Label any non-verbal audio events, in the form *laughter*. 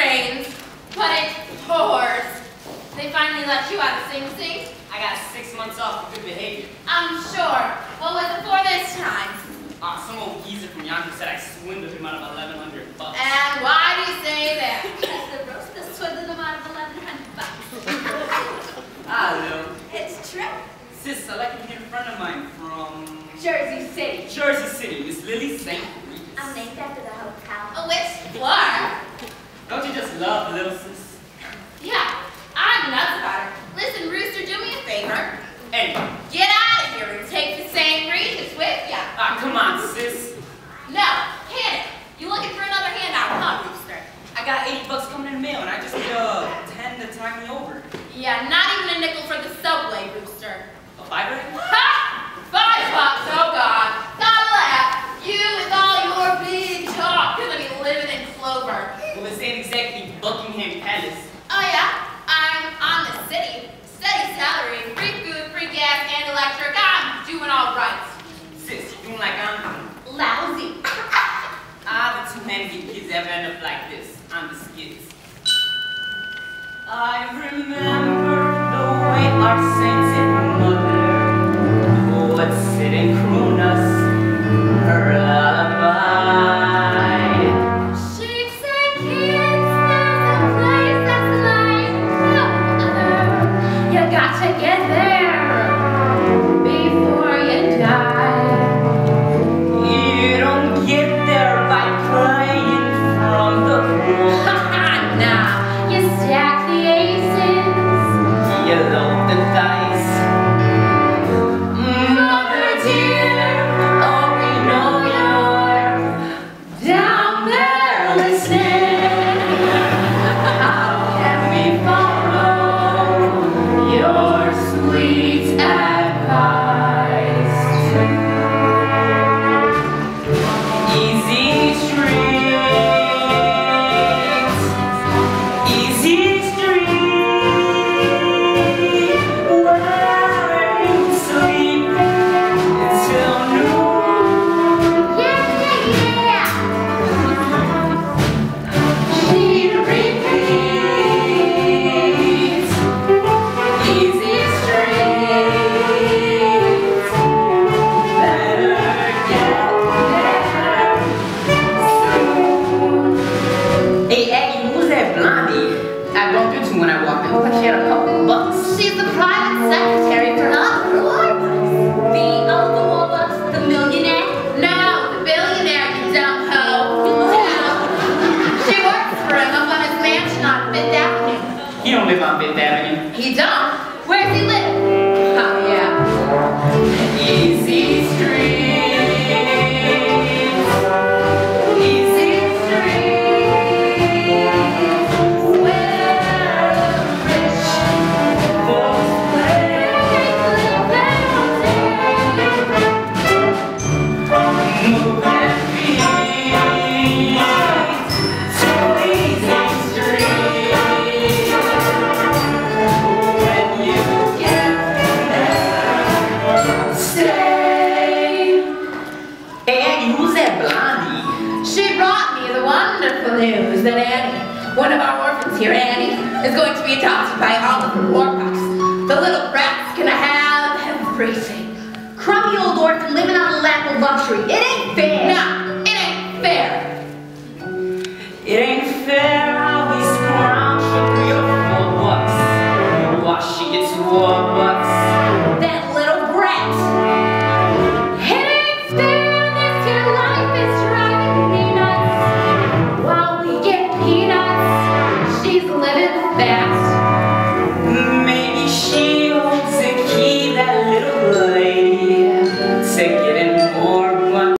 rains, but it pours. They finally let you out of Sing Sing? I got six months off for good behavior. I'm sure. What was it for this time? Uh, some old geezer from yonder said I swindled him out of 1100 bucks. And why do you say that? Because the roasters swindled them out of 1100 bucks. *laughs* Ah. It's true. Sis, I like to meet a friend of mine from Jersey City. Jersey City, Miss Lily St. Regis. I'm named after the hotel. A which floor? Don't you just love little sis? Yeah, I'm nuts about her. Listen, Rooster, do me a favor. Anyway, Get out of here and take the St. Regis with ya. ah, come on, sis. No, Hannah, you looking for another handout, huh, Rooster? I got 80 bucks coming in the mail, and I just need uh, 10 to tag me over. Yeah, not even a nickel for the subway, Rooster. A fiver? Ha! Five bucks, oh God. Gotta laugh. You with all your big talk, gonna be living in Clover. Well, this ain't exactly Buckingham Palace. Oh yeah, I'm on the city. Steady salary, free food, free gas, and electric. I'm doing all right. Sis, you doing like I'm Lousy. *laughs* Ah, the two Hannigan kids ever end up like this I'm the skids. I remember the way our sainted He don't live on Fifth Avenue. He don't? Where's he live? news that Annie, one of our orphans here, Annie, is going to be adopted by Oliver Warbucks. The little brat's gonna have everything. Crummy old orphan living on the lap of luxury. It ain't fair. Nah, it ain't fair. It ain't